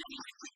accumulate